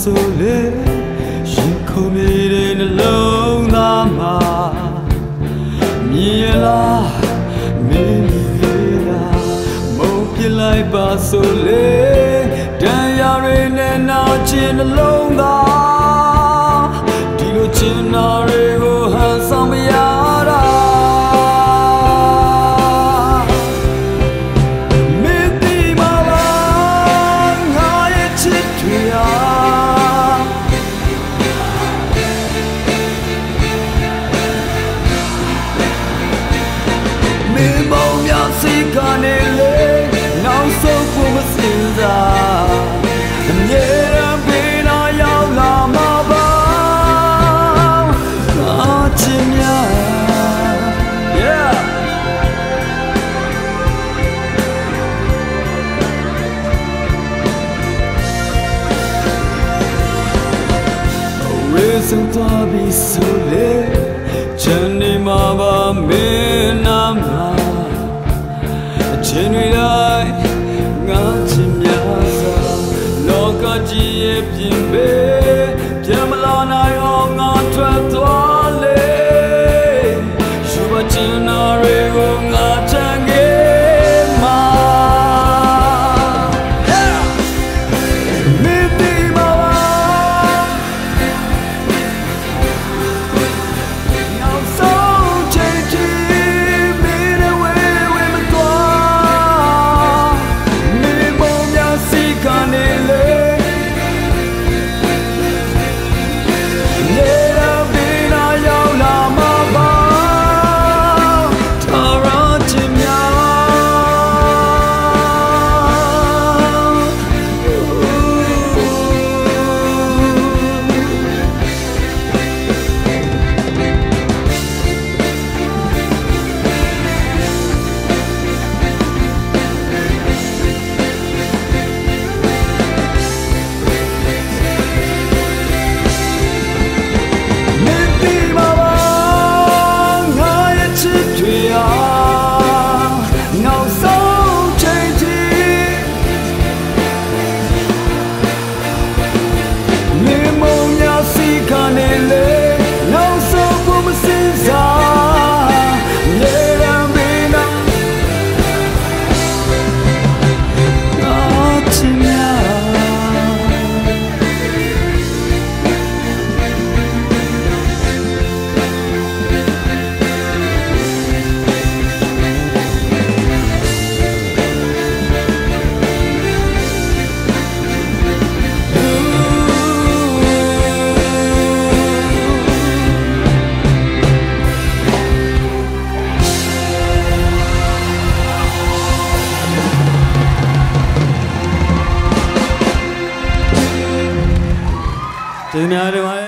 ဆိုလေရင်ခုန်နေတဲ့နှလုံးသားမှာမြင်ရလားမင်းလေးလားမုန်းပြလိုက်ပါဆိုလေတရားတွေနဲ့နာချင်နှလုံးသားဒီလိုချင်နာတွေ မင်းမောင်များစိတ်ကနေလေနောက်ဆုံးဖို့မစင်စားအမြဲတမ်းဘေးနာရောက်လာမှာပါအာချင်များ yeah ရေစံသွားပြီဆို တိုင်း പതിനാലുമായ